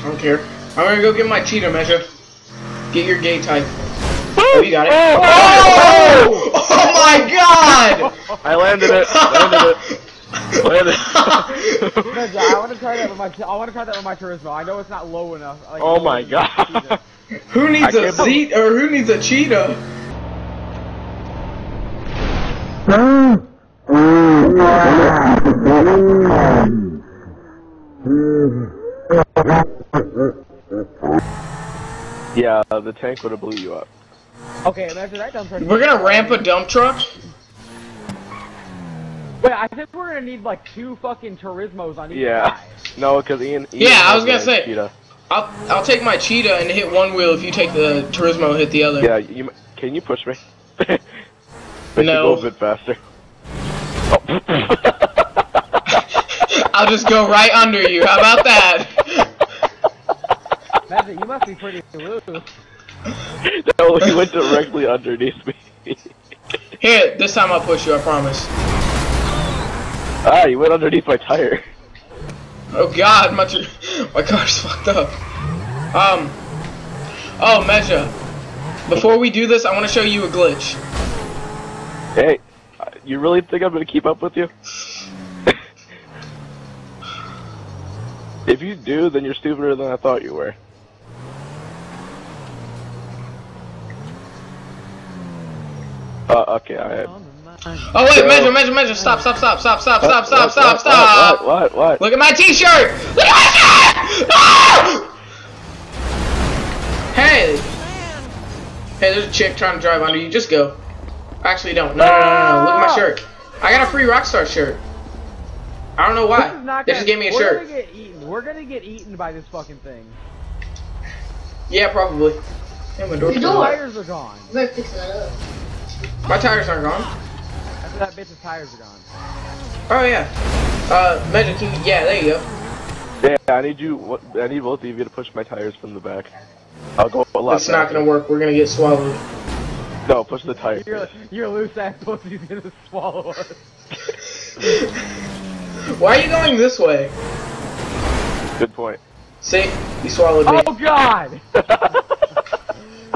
I don't care. I'm gonna go get my cheetah measure. Get your gate type. Oh, you got it. Oh! oh! Oh my god! I landed it. Landed it. Landed it. Ninja, I want to try that with my. I want to try that with my Turismo. I know it's not low enough. Like, Oh my enough god. Who needs a can't believe- zeet or who needs a cheetah? Yeah, the tank would have blew you up. Okay, imagine that dump truck. We're gonna ramp a dump truck. Wait, I think we're gonna need like two fucking Turismos on each Yeah. side. No, because Ian, Ian. Yeah, I was gonna say. Cheetah. I'll I'll take my cheetah and hit one wheel if you take the Turismo and hit the other. Yeah, you. Can you push me? Make me No. go a bit faster. Oh. I'll just go right under you. How about that? Imagine, you must be pretty loose. no, he went directly underneath me. Here, this time I'll push you. I promise. ah, you went underneath my tire. Oh God, my my car's fucked up. Um. Oh, Measure. Before we do this, I want to show you a glitch. Hey, you really think I'm gonna keep up with you? if you do, then you're stupider than I thought you were. Uh, okay, I. Oh wait, So- Measure, Measure, Measure. Stop, stop, stop, stop, stop, stop, stop, What, stop, what, stop. What? What? What? Look at my T-shirt. Look at my shirt. Ah! Hey. Hey, there's a chick trying to drive under you. Just go. Actually, don't. No, no, no, no, no. Look at my shirt. I got a free Rockstar shirt. I don't know why. is not They just gave me a we're shirt. Gonna get eaten. We're gonna get eaten by this fucking thing. Yeah, probably. Yeah, my door's The The door. tires are gone. You better fix that up. My tires aren't gone. After that bitch's tires are gone. Oh yeah. Uh, Measure, can you, yeah, there you go. Yeah, I need you. what- I need both of you to push my tires from the back. I'll go a lot. That's not gonna work. We're gonna get swallowed. No, push the tires. Your your loose ass pussy's gonna swallow us. Why are you going this way? Good point. See, you swallowed me. Oh god!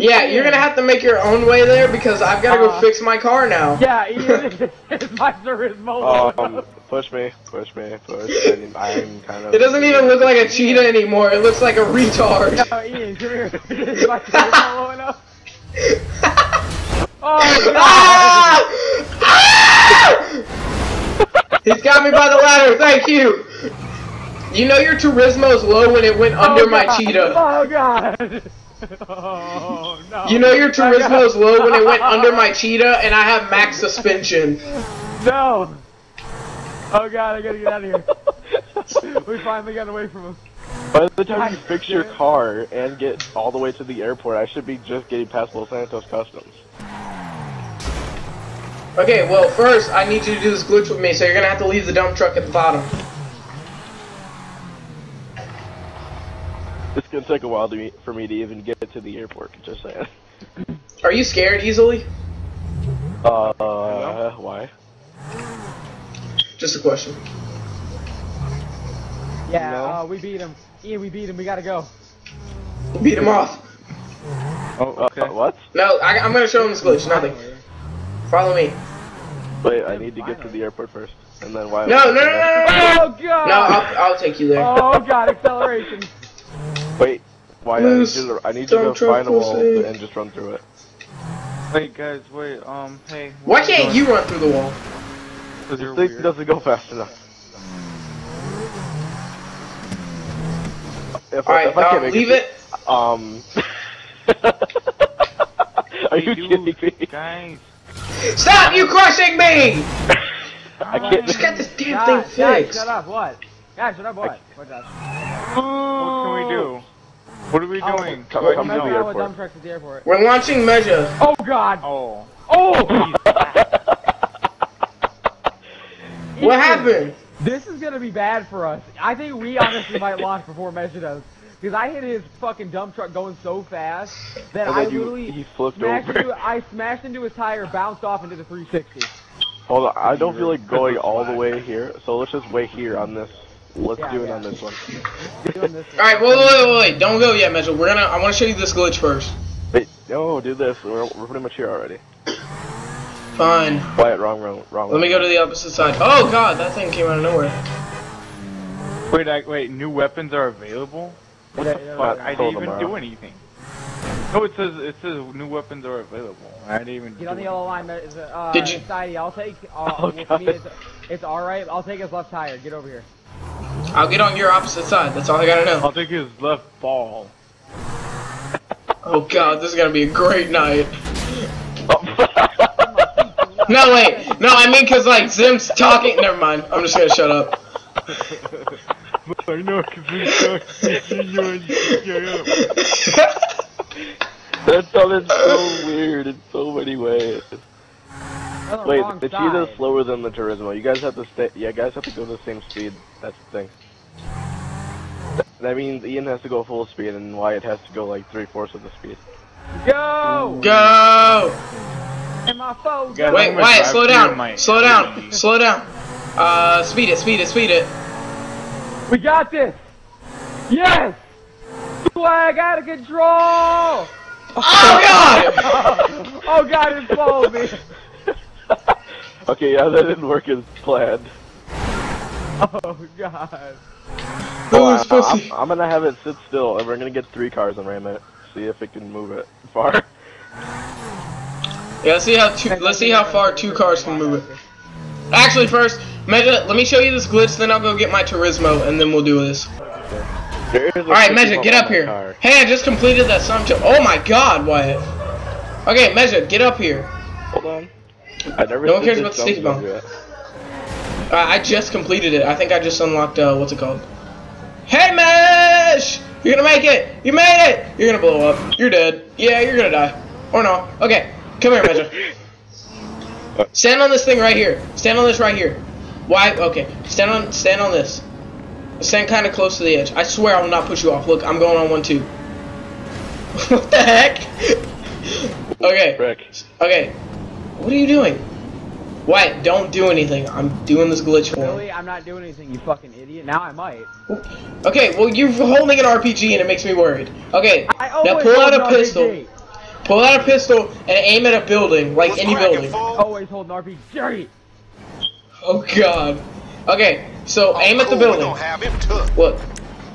Yeah, you're gonna have to make your own way there because I've gotta go Uh, fix my car now. Yeah, Ian is my Turismo. Um, push me, push me, push. I mean, I'm kind of. It doesn't even look like a cheetah anymore. It looks like a retard. No, Ian, come here. Is my Turismo low enough? Oh god! ah! Ah! He's got me by the ladder. Thank you. You know your Turismo's low when it went under Oh, my God. cheetah. Oh god! Oh no! You know your Turismo's is low when it went under my cheetah, and I have max suspension. No! Oh god, I gotta get out of here. we finally got away from him. By the time you fix your it. car and get all the way to the airport, I should be just getting past Los Santos Customs. Okay, well, first, I need you to do this glitch with me, so you're gonna have to leave the dump truck at the bottom. It's gonna take a while to me, for me to even get to the airport. Just saying. Are you scared easily? Uh, why? Just a question. Yeah, No. uh, we beat him. Ian, we beat him. We gotta go. Beat him off. Oh, Uh, okay. what? No, I, I'm gonna show him this glitch. Nothing. Follow me. Wait, I need to get to the airport first, and then why? No, no, no, no, no, no. Oh god! No, I'll, I'll take you there. Oh god, acceleration. Wait, why? I need Loose you to, I need you to truck find a will wall save. and just run through it. Wait, guys, wait. Um, hey. Why can't you run through the wall? Because you're thing weird. doesn't go fast enough. If, I- Alright, if I can't um, make leave it, it. Um. Are you kidding me? Guys. Stop you crushing me! I can't. Just got this damn God, thing guys, fixed. shut up. What? Guys, shut up. What? What, Josh? What can we do? What are we Oh, doing? come- Let come to the know. how with airport. dump trucks at the airport. We're launching measure. Oh god! Oh. Oh! What happened? This is gonna be bad for us. I think we honestly might launch before Measure does. Because I hit his fucking dump truck going so fast that I you- literally he flipped smashed over. into I smashed into his tire, bounced off into the 360. Hold on, I don't feel like going all the way here, so let's just wait here on this Let's Yeah, do it yeah. on this one. All right, wait, wait, wait, wait, don't go yet, Mitchell. We're gonna. I want to show you this glitch first. Wait, no, do this. We're, we're pretty much here already. Fine. Quiet, wrong, wrong, wrong. Let me go to the opposite side. Oh God, that thing came out of nowhere. Wait, I, wait, new weapons are available? What the the fuck? fuck? I didn't even do anything. No, it says it says new weapons are available. I didn't even. Get on do the yellow line, is it, uh, Did you- Society, I'll take, uh, Oh, for me, it's, it's alright, I'll take his left tire, get over here. I'll get on your opposite side. That's all I gotta know. I'll take his left ball. Oh God, this is gonna be a great night. No, wait. No, I mean, cause like Zim's talking. Never mind. I'm just gonna shut up. I know, cause That sounded so weird in so many ways. You're on the Wait, wrong the cheetah's side. slower than the Turismo. You guys have to stay. Yeah, guys have to go the same speed. That's the thing. That means Ian has to go full speed, and Wyatt has to go like three fourths of the speed. Go! Go. And my foe, Guys, go! Wait, I'm Wyatt, slow down. Slow down. Slow down. Uh, speed it. Speed it. Speed it. We got this! Yes! Swag out of control! Oh God! oh god, it followed me! Okay, yeah, that didn't work as planned. Oh god. Oh, I, it's pussy. am gonna have it sit still, and we're gonna get three cars and ram it. See if it can move it far. Yeah, let's see how two, let's see how far two cars can move it. Actually, first, Mega, let me show you this glitch. Then I'll go get my Turismo, and then we'll do this. There is a All right, freaking Mega, get up here. car. Hey, I just completed that sum. Oh my God, Wyatt. Okay, Mega, get up here. Hold on. I never No one cares about the sticky jump bomb. yet. Uh, I just completed it. I think I just unlocked, uh, what's it called? Hey, Mesh! You're gonna make it! You made it! You're gonna blow up. You're dead. Yeah, you're gonna die. Or no. Okay, come here, Mesh. Stand on this thing right here. Stand on this right here. Why? Okay. Stand on, stand on this. Stand kind of close to the edge. I swear I will not push you off. Look, I'm going on one too. what the heck? okay. Frick. Okay. What are you doing? Wyatt, don't do anything. I'm doing this glitch for him. Really? I'm not doing anything, you fucking idiot. Now I might. Okay, well you're holding an RPG and it makes me worried. Okay, I now pull out a pistol. RPG. Pull out a pistol and aim at a building, like any building. Always hold an RPG. Oh god. Okay, so aim at the building. have him took. Look.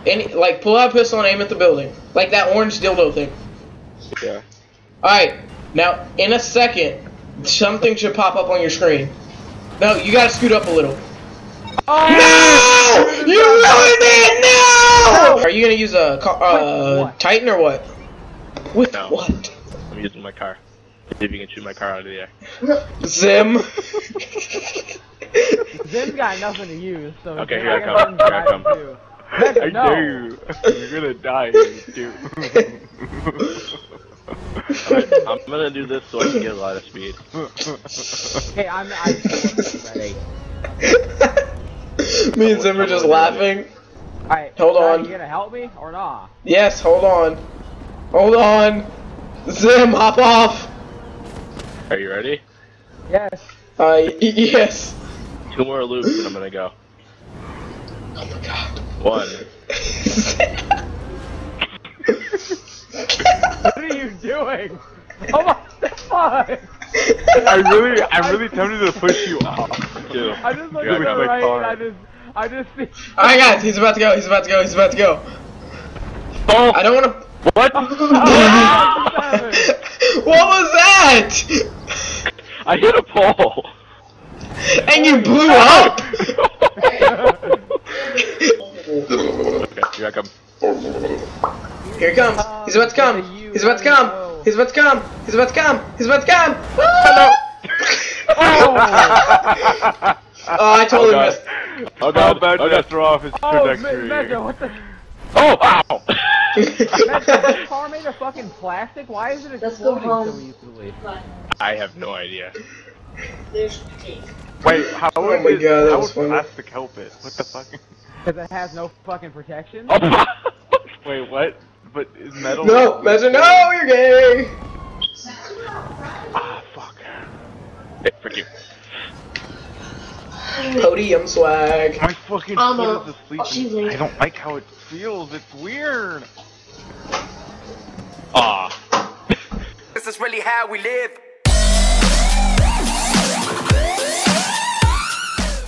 Any like pull out a pistol and aim at the building. Like that orange dildo thing. Yeah. Alright, now in a second, something should pop up on your screen. No, you gotta scoot up a little. Oh! No! You ruined it! No! Are you gonna use a ca- uh, What? Titan or what? With No. what? I'm using my car. See if you can shoot my car out of the air. Zim. Zim's got nothing to use, so Okay, here I come, here I come. too. I no. dare you. You're gonna die, dude. I'm gonna do this so I can get a lot of speed. Okay, I'm. I'm ready. Me and Zim are just laughing. Alright, Hold now on. Are you gonna help me or not? Yes, hold on. Hold on. Zim, hop off. Are you ready? Yes. Uh, yes. Two more loops and I'm gonna go. Oh my god. One. What are you doing? Oh my fuck! I really, I'm really tempted to push you off. Two. I just looked Here I to the come. right car. and I just, I just see. Oh Alright guys, he's about to go, he's about to go, he's about to go. Oh! I don't wanna- What? Oh, what was that? I hit a pole! And you blew up? Oh. okay, here I come. Here he comes. He's about to come. He's about to come. He's about to come. He's about to come. He's about to come. Hello. Oh. oh, I totally oh, God. missed. Oh How oh, god, bad oh did I god. throw off his Oh, Me- trajectory? Mega, what the? Oh, ow! Mega, is this car made of fucking plastic? Why is it exploding so easily? I have no idea. There's cake. Wait, how Oh would my this- God, how would plastic help it? What the fuck? Because it has no fucking protection. Oh, Wait, what? But is metal? No, Measure, no, you're gay. Ah, fuck. hey, frick you. Podium swag. My fucking I'm foot a- is asleep. she's and leaving. I don't like how it feels. It's weird. Ah. This is really how we live.